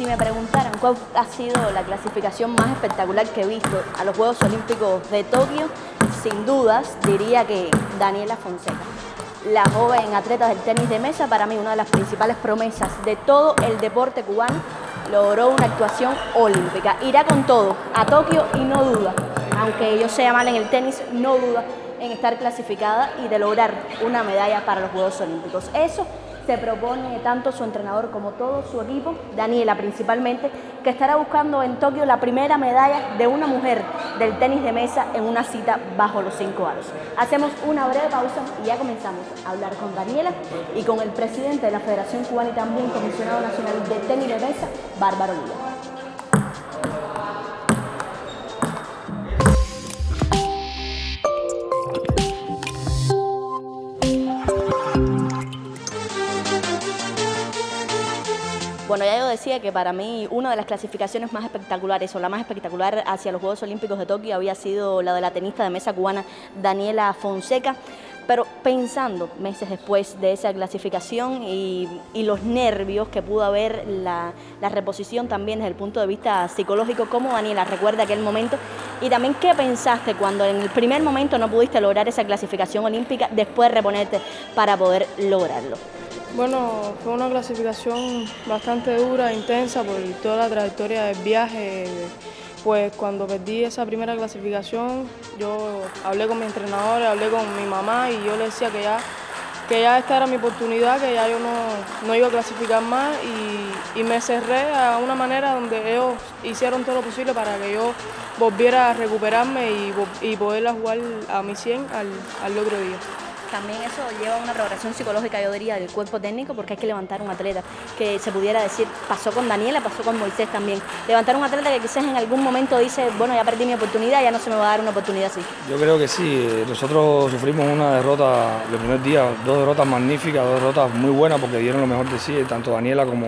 Si me preguntaran cuál ha sido la clasificación más espectacular que he visto a los Juegos Olímpicos de Tokio, sin dudas diría que Daniela Fonseca. La joven atleta del tenis de mesa, para mí una de las principales promesas de todo el deporte cubano, logró una actuación olímpica. Irá con todo a Tokio y no duda, aunque yo sea mal en el tenis, no duda en estar clasificada y de lograr una medalla para los Juegos Olímpicos. Eso se propone tanto su entrenador como todo su equipo, Daniela principalmente, que estará buscando en Tokio la primera medalla de una mujer del tenis de mesa en una cita bajo los cinco años. Hacemos una breve pausa y ya comenzamos a hablar con Daniela y con el presidente de la Federación Cubana y también comisionado nacional de tenis de mesa, Bárbaro Lía. Bueno, ya yo decía que para mí una de las clasificaciones más espectaculares o la más espectacular hacia los Juegos Olímpicos de Tokio había sido la de la tenista de mesa cubana Daniela Fonseca. Pero pensando meses después de esa clasificación y, los nervios que pudo haber, la, la, reposición también desde el punto de vista psicológico, ¿cómo Daniela recuerda aquel momento? Y también qué pensaste cuando en el primer momento no pudiste lograr esa clasificación olímpica, después reponerte para poder lograrlo. Bueno, fue una clasificación bastante dura, intensa por toda la trayectoria del viaje. Pues cuando perdí esa primera clasificación, yo hablé con mi entrenador, hablé con mi mamá y yo le decía que ya, que ya esta era mi oportunidad, que ya yo no, iba a clasificar más y, me cerré a una manera donde ellos hicieron todo lo posible para que yo volviera a recuperarme y, poderla jugar a mi 100 al, al otro día también eso lleva a una progresión psicológica, yo diría, del cuerpo técnico, porque hay que levantar un atleta, que se pudiera decir, pasó con Daniela, pasó con Moisés también. Levantar un atleta que quizás en algún momento dice, bueno, ya perdí mi oportunidad, ya no se me va a dar una oportunidad así. Yo creo que sí, nosotros sufrimos una derrota el primer día, dos derrotas magníficas, dos derrotas muy buenas, porque dieron lo mejor de sí, tanto Daniela como,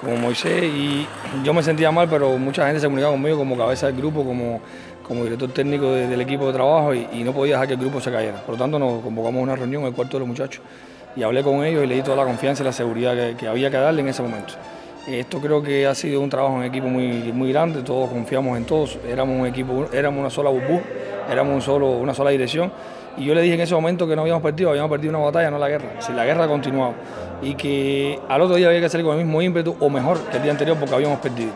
como Moisés, y yo me sentía mal, pero mucha gente se comunicaba conmigo como cabeza del grupo, como como director técnico del equipo de trabajo y, no podía dejar que el grupo se cayera. Por lo tanto, nos convocamos a una reunión en el cuarto de los muchachos y hablé con ellos y le di toda la confianza y la seguridad que, había que darle en ese momento. Esto creo que ha sido un trabajo en equipo muy, muy grande, todos confiamos en todos, éramos un equipo, éramos una sola burbuja, éramos un solo, una sola dirección y yo le dije en ese momento que no habíamos perdido, habíamos perdido una batalla, no la guerra, si la guerra continuaba y que al otro día había que salir con el mismo ímpetu o mejor que el día anterior porque habíamos perdido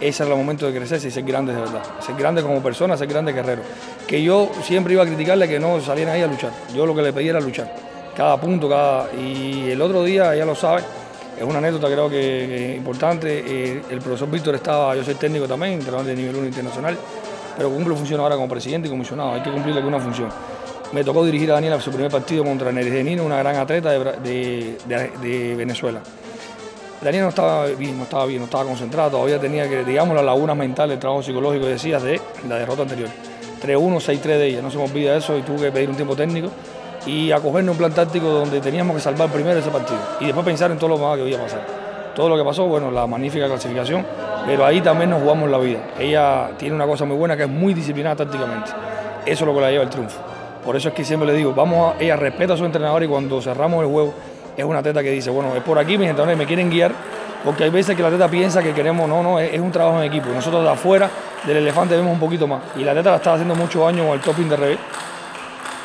ese era el momento de crecerse y ser grandes de verdad. Ser grandes como personas, ser grandes guerreros. Que yo siempre iba a criticarle que no salieran ahí a luchar. Yo lo que le pedía era luchar. Cada punto, cada. Y el otro día, ella lo sabe, es una anécdota creo que, es importante. Eh, el profesor Víctor estaba, yo soy técnico también, entrenador de nivel 1 internacional, pero cumplo función ahora como presidente y comisionado. Hay que cumplirle una función. Me tocó dirigir a Daniela su primer partido contra Neres Nino, una gran atleta de Venezuela. Daniel no estaba bien, no estaba bien, no estaba concentrado, todavía tenía que, digamos, la laguna mental, el trabajo psicológico, decías, de la derrota anterior. 3-1, 6-3 de ella, no se me olvida eso y tuve que pedir un tiempo técnico y acogernos un plan táctico donde teníamos que salvar primero ese partido y después pensar en todo lo más que iba a pasar. Todo lo que pasó, bueno, la magnífica clasificación, pero ahí también nos jugamos la vida. Ella tiene una cosa muy buena que es muy disciplinada tácticamente. Eso es lo que la lleva el triunfo. Por eso es que siempre le digo, vamos a, ella respeta a su entrenador y cuando cerramos el juego es una atleta que dice, bueno, es por aquí, mis entrenadores me quieren guiar, porque hay veces que la atleta piensa que queremos, no, no, es, un trabajo en equipo. Nosotros de afuera del elefante vemos un poquito más. Y la atleta la estaba haciendo muchos años con el topping de revés,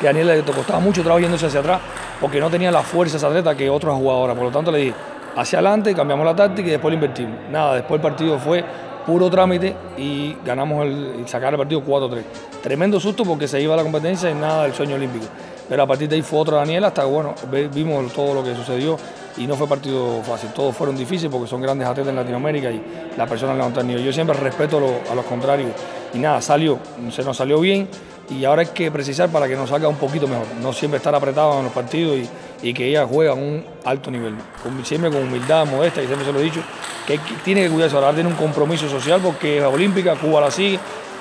que a Daniel le costaba mucho trabajo yéndose hacia atrás, porque no tenía la fuerza esa atleta que otros jugadores. Por lo tanto, le dije, hacia adelante, cambiamos la táctica y después lo invertimos. Nada, después el partido fue puro trámite y ganamos el, sacar el partido 4-3. Tremendo susto porque se iba a la competencia y nada del sueño olímpico. Pero a partir de ahí fue otro Daniel hasta que bueno, vimos todo lo que sucedió y no fue partido fácil. Todos fueron difíciles porque son grandes atletas en Latinoamérica y las personas levantan nivel. Yo siempre respeto a los contrarios y nada, salió, se nos salió bien y ahora hay que precisar para que nos salga un poquito mejor. No siempre estar apretado en los partidos y, que ella juegue a un alto nivel. siempre con humildad, modesta, y siempre se lo he dicho, que tiene que cuidarse. Ahora tiene un compromiso social porque es olímpica, Cuba la sigue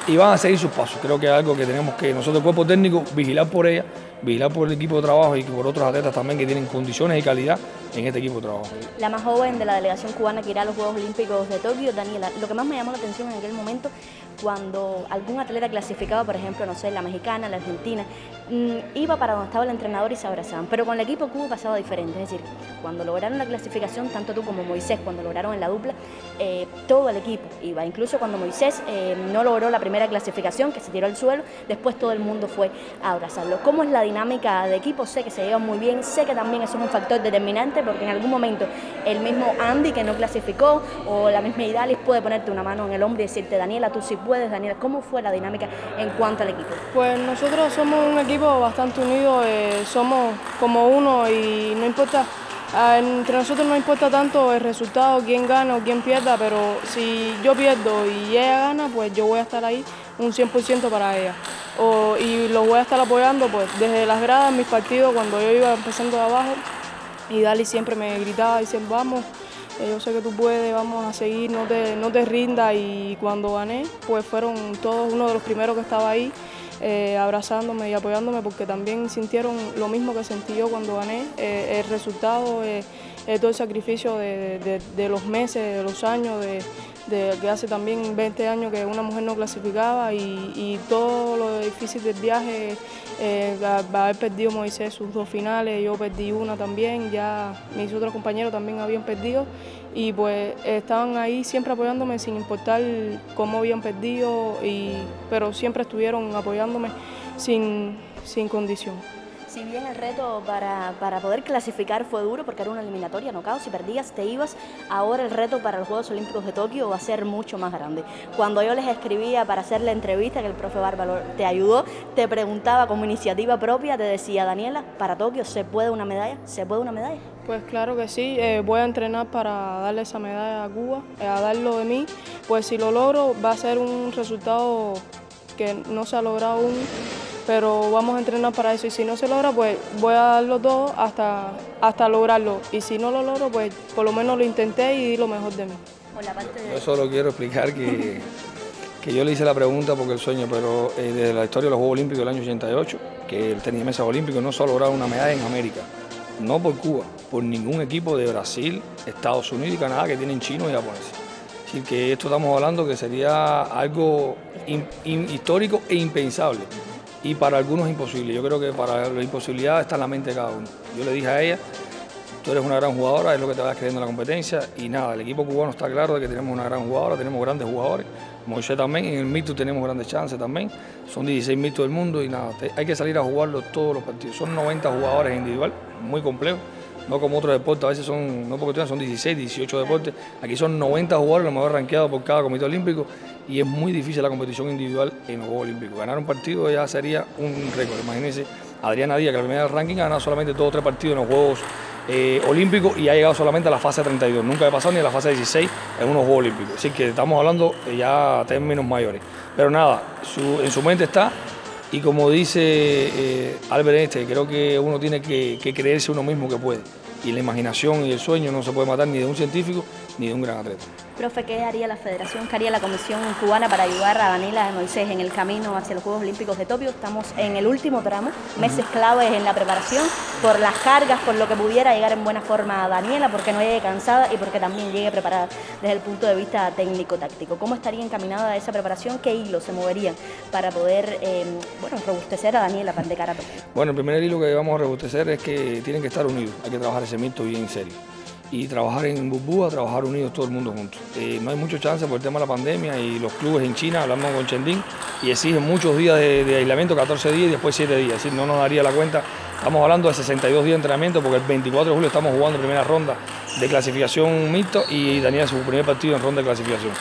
y van a seguir sus pasos. Creo que es algo que tenemos que nosotros, el cuerpo técnico, vigilar por ella, vigilar por el equipo de trabajo y por otros atletas también que tienen condiciones y calidad en este equipo de trabajo. La más joven de la delegación cubana que irá a los Juegos Olímpicos de Tokio, Daniela, lo que más me llamó la atención en aquel momento, cuando algún atleta clasificaba, por ejemplo, no sé, la mexicana, la argentina, mm, iba para donde estaba el entrenador y se abrazaban. Pero con el equipo Cuba pasaba diferente, es decir, cuando lograron la clasificación, tanto tú como Moisés, cuando lograron en la dupla, eh, todo el equipo iba. Incluso cuando Moisés eh, no logró la primera clasificación, que se tiró al suelo, después todo el mundo fue a abrazarlo. ¿Cómo es la dinámica de equipo? Sé que se llevan muy bien, sé que también eso es un factor determinante, porque en algún momento el mismo Andy, que no clasificó, o la misma Idalis, puede ponerte una mano en el hombro y decirte, Daniela, tú sí puedes, Daniela. ¿Cómo fue la dinámica en cuanto al equipo? Pues nosotros somos un equipo bastante unido, eh, somos como uno y no importa entre nosotros no importa tanto el resultado, quién gana o quién pierda, pero si yo pierdo y ella gana, pues yo voy a estar ahí un 100% para ella. y lo voy a estar apoyando pues desde las gradas, mis partidos, cuando yo iba empezando de abajo, y Dali siempre me gritaba diciendo, vamos, eh, yo sé que tú puedes, vamos a seguir, no te, no te rindas. Y cuando gané, pues fueron todos uno de los primeros que estaba ahí. Eh, abrazándome y apoyándome porque también sintieron lo mismo que sentí yo cuando gané. Eh, el resultado, eh, todo el sacrificio de, los meses, de los años, de, que hace también 20 años que una mujer no clasificaba y, todo lo difícil del viaje, haber perdido Moisés sus dos finales, yo perdí una también, ya mis otros compañeros también habían perdido y pues estaban ahí siempre apoyándome sin importar cómo habían perdido, y, pero siempre estuvieron apoyándome sin, sin condición. Si bien el reto para, poder clasificar fue duro porque era una eliminatoria, no caos, si perdías te ibas, ahora el reto para los Juegos Olímpicos de Tokio va a ser mucho más grande. Cuando yo les escribía para hacer la entrevista, que el profe Bárbaro te ayudó, te preguntaba como iniciativa propia, te decía, Daniela, para Tokio, ¿se puede una medalla? ¿Se puede una medalla? Pues claro que sí, eh, voy a entrenar para darle esa medalla a Cuba, eh, a darlo de mí, pues si lo logro va a ser un resultado que no se ha logrado aún pero vamos a entrenar para eso y si no se logra, pues voy a darlo todo hasta, hasta lograrlo. Y si no lo logro, pues por lo menos lo intenté y di lo mejor de mí. Yo solo quiero explicar que, que yo le hice la pregunta porque el sueño, pero eh, desde la historia de los Juegos Olímpicos del año 88, que el tenis mesa olímpico no se ha logrado una medalla en América, no por Cuba, por ningún equipo de Brasil, Estados Unidos y Canadá que tienen chinos y japoneses. Así que esto estamos hablando que sería algo histórico e impensable y para algunos es imposible. Yo creo que para la imposibilidad está en la mente de cada uno. Yo le dije a ella, tú eres una gran jugadora, es lo que te vas creyendo en la competencia y nada, el equipo cubano está claro de que tenemos una gran jugadora, tenemos grandes jugadores. Moisés también, en el mito tenemos grandes chances también. Son 16 mitos del mundo y nada, hay que salir a jugarlo todos los partidos. Son 90 jugadores individual, muy complejo no como otros deportes, a veces son, no porque son 16, 18 deportes, aquí son 90 jugadores, los mejor rankeados por cada comité olímpico y es muy difícil la competición individual en los Juegos Olímpicos. Ganar un partido ya sería un récord, imagínense, Adriana Díaz, que la primera del ranking, ha ganado solamente dos o tres partidos en los Juegos eh, Olímpicos y ha llegado solamente a la fase 32, nunca ha pasado ni a la fase 16 en unos Juegos Olímpicos, así que estamos hablando ya términos mayores. Pero nada, en su mente está y como dice eh, Albert Einstein, creo que uno tiene que creerse uno mismo que puede. Y la imaginación y el sueño no se puede matar ni de un científico ni de un gran atleta. Profe, ¿qué haría la federación, qué haría la Comisión cubana para ayudar a Daniela de Moisés en el camino hacia los Juegos Olímpicos de Tokio? Estamos en el último tramo, meses claves en la preparación, por las cargas, por lo que pudiera llegar en buena forma a Daniela, porque no llegue cansada y porque también llegue preparada desde el punto de vista técnico-táctico. ¿Cómo estaría encaminada esa preparación? ¿Qué hilos se moverían para poder em, bueno, robustecer a Daniela de cara a Tokio? Bueno, el primer hilo que vamos a robustecer es que tienen que estar unidos, hay que trabajar ese mito bien en serio y trabajar en Bubúa, trabajar unidos todo el mundo juntos. Eh, no hay mucho chance por el tema de la pandemia y los clubes en China, hablamos con Chendín, y exigen muchos días de, aislamiento, 14 días y después 7 días, es no nos daría la cuenta. Estamos hablando de 62 días de entrenamiento porque el 24 de julio estamos jugando primera ronda de clasificación mixto y Daniel su primer partido en ronda de clasificación.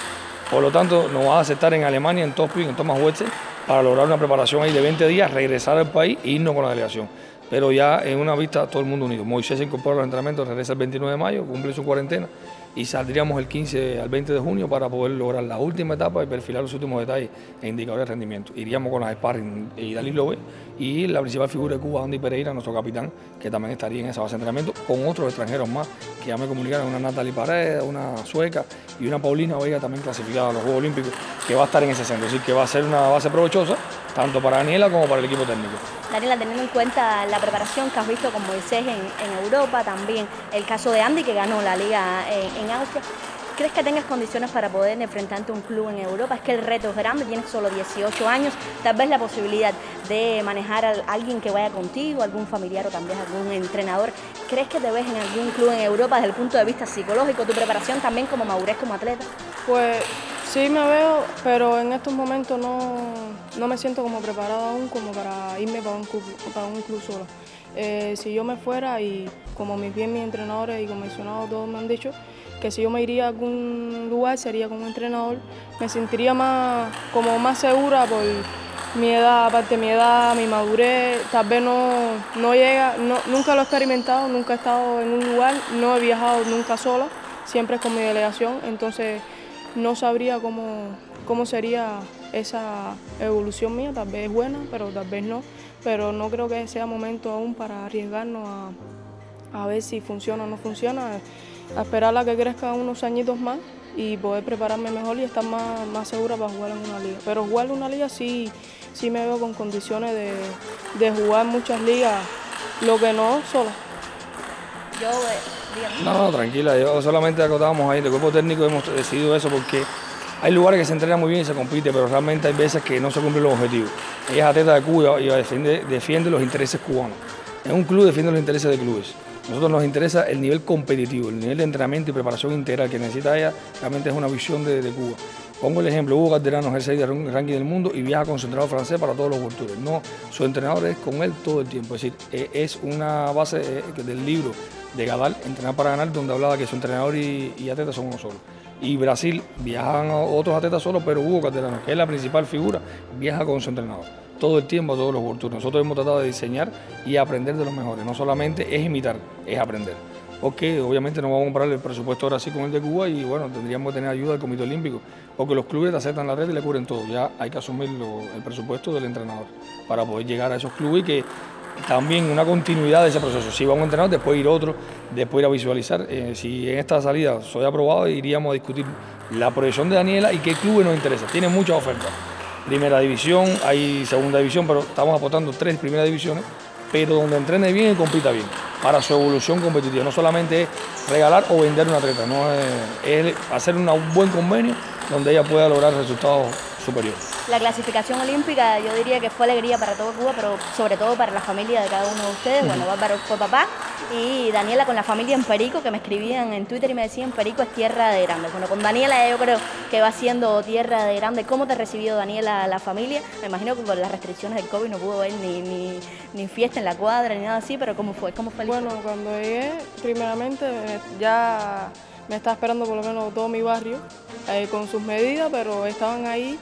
Por lo tanto, nos va a aceptar en Alemania, en Tosping, en Thomas Wetzel, para lograr una preparación ahí de 20 días, regresar al país e irnos con la delegación pero ya en una vista todo el mundo unido. Moisés se incorpora al entrenamiento, regresa el 29 de mayo, cumple su cuarentena y saldríamos el 15 al 20 de junio para poder lograr la última etapa y perfilar los últimos detalles e indicadores de rendimiento. Iríamos con las sparring y Dalí Lobe y la principal figura de Cuba, Andy Pereira, nuestro capitán, que también estaría en esa base de entrenamiento, con otros extranjeros más que ya me comunicaron, una Natalie Paredes, una sueca y una Paulina Vega también clasificada a los Juegos Olímpicos, que va a estar en ese centro. Así que va a ser una base provechosa tanto para Daniela como para el equipo técnico. Daniela, teniendo en cuenta la preparación que has visto con Moisés en, en Europa, también el caso de Andy que ganó la liga en, en Austria, ¿Crees que tengas condiciones para poder enfrentarte a un club en Europa? Es que el reto es grande, tienes solo 18 años, tal vez la posibilidad de manejar a alguien que vaya contigo, algún familiar o también algún entrenador. ¿Crees que te ves en algún club en Europa desde el punto de vista psicológico, tu preparación también como madurez como atleta? Pues sí me veo, pero en estos momentos no, me siento como preparado aún como para irme para un club, para un club solo. Eh, si yo me fuera y como mis bien mis entrenadores y comisionados todos me han dicho, que si yo me iría a algún lugar sería un entrenador, me sentiría más, como más segura por mi edad, aparte de mi edad, mi madurez, tal vez no, no llega, nunca lo he experimentado, nunca he estado en un lugar, no he viajado nunca sola, siempre con mi delegación, entonces no sabría cómo, cómo sería esa evolución mía, tal vez es buena, pero tal vez no, pero no creo que sea momento aún para arriesgarnos a, a ver si funciona o no funciona a esperar a que crezca unos añitos más y poder prepararme mejor y estar más, más segura para jugar en una liga. Pero jugar en una liga sí, sí me veo con condiciones de, de jugar muchas ligas, lo que no sola. Yo, no, no, tranquila, yo solamente acotábamos ahí, de cuerpo técnico hemos decidido eso porque hay lugares que se entrenan muy bien y se compite, pero realmente hay veces que no se cumplen los objetivos. Ella es atleta de Cuba y defiende, los intereses cubanos. En un club defiende los intereses de clubes. Nosotros nos interesa el nivel competitivo, el nivel de entrenamiento y preparación integral que necesita ella, realmente es una visión de, Cuba. Pongo el ejemplo, Hugo Calderano es el 6 de ranking del mundo y viaja concentrado francés para todos los World No, su entrenador es con él todo el tiempo. Es decir, e, es una base eh, del libro de Gadal, Entrenar para Ganar, donde hablaba que su entrenador y, y atleta son uno solo. Y Brasil viajan otros atletas solo, pero Hugo Calderano, que es la principal figura, viaja con su entrenador todo el tiempo todos los World Nosotros hemos tratado de diseñar y aprender de los mejores. No solamente es imitar, es aprender. Porque obviamente no vamos a comprar el presupuesto ahora sí con el de Cuba y bueno, tendríamos que tener ayuda del Comité Olímpico. Porque los clubes aceptan la red y le cubren todo. Ya hay que asumir el presupuesto del entrenador para poder llegar a esos clubes y que también una continuidad de ese proceso. Si vamos a entrenar, después ir otro, después ir a visualizar. Eh, si en esta salida soy aprobado, iríamos a discutir la proyección de Daniela y qué clubes nos interesa. Tiene muchas ofertas primera división, hay segunda división, pero estamos aportando tres primeras divisiones, pero donde entrene bien y compita bien, para su evolución competitiva. No solamente es regalar o vender una atleta, no es, hacer un buen convenio donde ella pueda lograr resultados superiores. La clasificación olímpica yo diría que fue alegría para todo Cuba, pero sobre todo para la familia de cada uno de ustedes. Bueno, Bárbaro fue papá y Daniela con la familia en Perico, que me escribían en Twitter y me decían Perico es tierra de grande. Bueno, con Daniela yo creo que va siendo tierra de grande. ¿Cómo te ha recibido Daniela la familia? Me imagino que por las restricciones del COVID no pudo ver ni, ni, fiesta en la cuadra ni nada así, pero ¿cómo fue? ¿Cómo fue Bueno, cuando llegué, primeramente ya me estaba esperando por lo menos todo mi barrio eh, con sus medidas, pero estaban ahí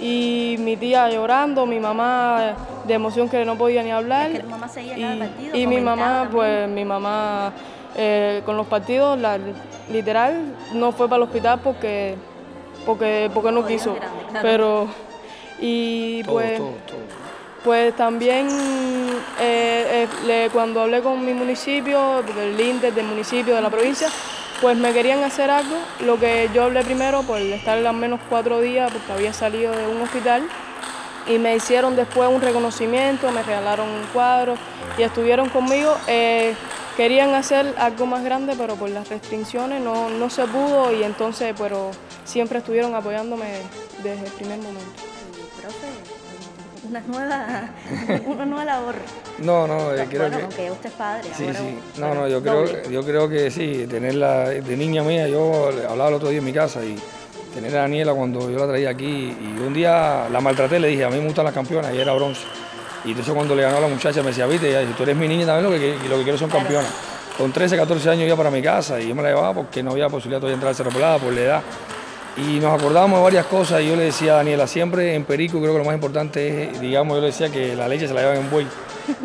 y mi tía llorando, mi mamá de emoción que no podía ni hablar. Es mamá seguía y, partido, y mi mamá, pues mi mamá eh, con los partidos, literal, no fue para el hospital porque porque porque no quiso. Pero y pues pues también eh, eh, cuando hablé con mi municipio, el INDES del municipio de la provincia, pues me querían hacer algo, lo que yo hablé primero por estar al menos cuatro días porque había salido de un hospital y me hicieron después un reconocimiento, me regalaron un cuadro y estuvieron conmigo. Eh, querían hacer algo más grande, pero por las restricciones no, no se pudo y entonces, pero siempre estuvieron apoyándome desde el primer momento una nueva, una nueva labor. No, no, creo que... aunque usted es padre. Sí, sí. No, no, yo creo, yo creo que sí, tenerla de niña mía, yo hablaba el otro día en mi casa y tener a Daniela cuando yo la traía aquí y un día la maltraté, le dije, a mí me gustan las campeonas y era bronce. Y entonces cuando le ganó a la muchacha me decía, viste, tú eres mi niña también, lo que, lo que quiero son campeonas. Con 13, 14 años iba para mi casa y yo me la llevaba porque no había posibilidad todavía de entrar Cerro Pelada por la edad. Y nos acordábamos de varias cosas y yo le decía a Daniela, siempre en Perico creo que lo más importante es, digamos, yo le decía que la leche se la llevan en buey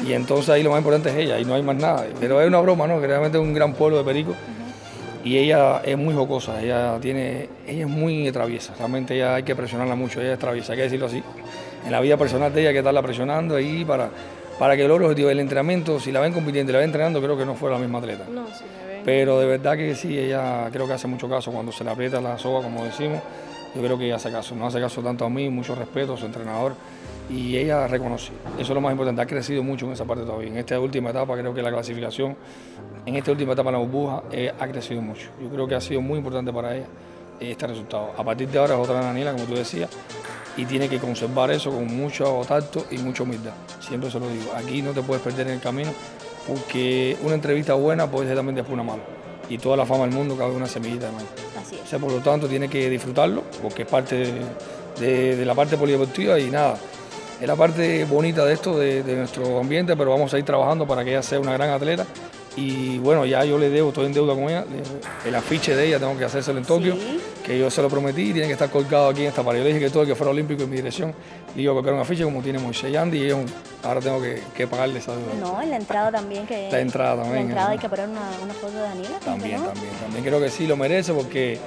y entonces ahí lo más importante es ella y no hay más nada. Pero es una broma, ¿no? Que realmente es un gran pueblo de Perico y ella es muy jocosa, ella, tiene, ella es muy traviesa, realmente ella hay que presionarla mucho, ella es traviesa, hay que decirlo así. En la vida personal de ella hay que estarla presionando ahí para, para que logre el objetivo del entrenamiento, si la ven compitiendo y la ven entrenando, creo que no fue la misma atleta. No, sí, pero de verdad que sí, ella creo que hace mucho caso cuando se le aprieta la soga, como decimos. Yo creo que ella hace caso, no hace caso tanto a mí, mucho respeto a su entrenador. y ella reconoce. Eso es lo más importante, ha crecido mucho en esa parte todavía. En esta última etapa creo que la clasificación, en esta última etapa la burbuja, eh, ha crecido mucho. Yo creo que ha sido muy importante para ella este resultado. A partir de ahora es otra Daniela, como tú decías, y tiene que conservar eso con mucho tacto y mucha humildad. Siempre se lo digo, aquí no te puedes perder en el camino porque una entrevista buena puede ser también después una mala. Y toda la fama del mundo cabe una semillita de maíz. Así es. O sea, por lo tanto, tiene que disfrutarlo porque es parte de, de la parte polideportiva y nada es la parte bonita de esto, de, nuestro ambiente, pero vamos a ir trabajando para que ella sea una gran atleta. Y bueno, ya yo le debo, estoy en deuda con ella. El afiche de ella tengo que hacérselo en Tokio, que yo se lo prometí, tiene que estar colgado aquí en esta pared. Yo le dije que todo el que fuera olímpico en mi dirección le iba a colocar un afiche como tiene Moisés Yandy y ahora tengo que, pagarle esa deuda. No, en la entrada también. que La entrada también. En la entrada hay que poner una, foto de Daniela. También, también, también. Creo que sí lo merece porque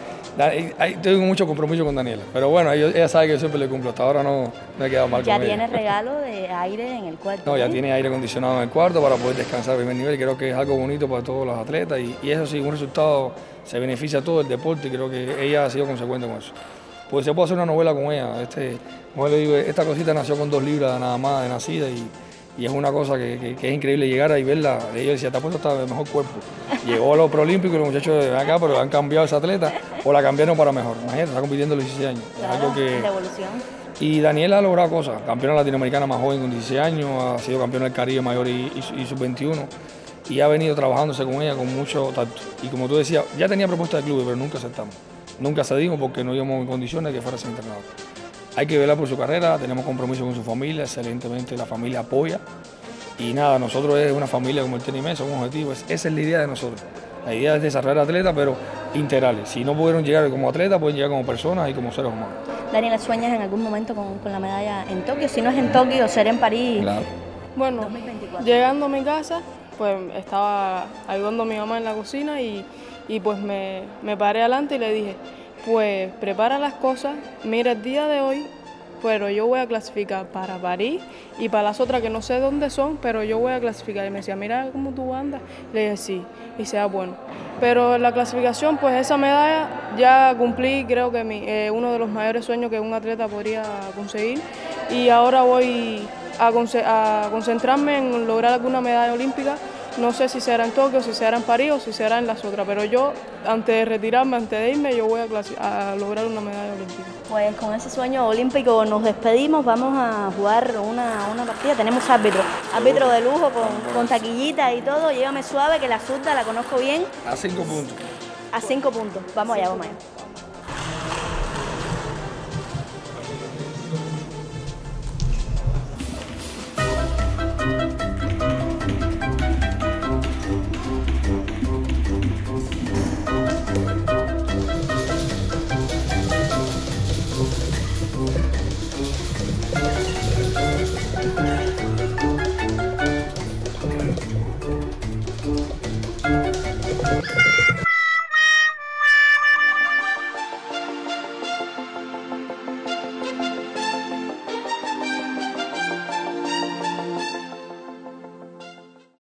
tengo mucho compromiso con Daniela, pero bueno, ella, sabe que yo siempre le cumplo, hasta ahora no me he quedado mal ya con tiene regalo de aire en el cuarto. No, ya tiene aire acondicionado en el cuarto para poder descansar a primer nivel, creo que es algo bonito para todos los atletas y, eso sí, un resultado se beneficia a todo el deporte y creo que ella ha sido consecuente con eso. Pues se puede hacer una novela con ella, este, como le digo, esta cosita nació con dos libras nada más de nacida y y es una cosa que, es increíble llegar ahí y verla. Ella decía, te ha puesto hasta el mejor cuerpo. Llegó a los Proolímpicos y los muchachos de acá, pero han cambiado esa atleta o la cambiaron para mejor. Imagínate, está compitiendo a los 16 años. algo que... evolución. Y Daniela ha logrado cosas, campeona latinoamericana más joven con 16 años, ha sido campeona del Caribe mayor y, y, sub-21 y ha venido trabajándose con ella con mucho tacto. Y como tú decías, ya tenía propuesta de club, pero nunca aceptamos. Nunca cedimos porque no íbamos en condiciones de que fuera ser internado hay que velar por su carrera, tenemos compromiso con su familia, excelentemente la familia apoya. Y nada, nosotros es una familia como el tenis somos un objetivo, esa es la idea de nosotros. La idea es desarrollar atletas, pero integrales. Si no pudieron llegar como atletas, pueden llegar como personas y como seres humanos. Daniela, ¿sueñas en algún momento con, la medalla en Tokio? Si no es en Tokio, será en París. Claro. Bueno, llegando a mi casa, pues estaba ayudando a mi mamá en la cocina y, pues me, me paré adelante y le dije, pues prepara las cosas, mira el día de hoy, pero yo voy a clasificar para París y para las otras que no sé dónde son, pero yo voy a clasificar. Y me decía, mira cómo tú andas. Le dije, sí, y sea bueno. Pero la clasificación, pues esa medalla ya cumplí, creo que mi, eh, uno de los mayores sueños que un atleta podría conseguir. Y ahora voy a, a concentrarme en lograr alguna medalla olímpica no sé si será en Tokio, si será en París o si será en las otras, pero yo, antes de retirarme, antes de irme, yo voy a, lograr una medalla olímpica. Pues con ese sueño olímpico nos despedimos, vamos a jugar una, partida. Tenemos árbitro, árbitro de lujo con, con taquillita y todo. Llévame suave, que la zurda la conozco bien. A cinco puntos. A cinco puntos. Vamos allá, vamos allá.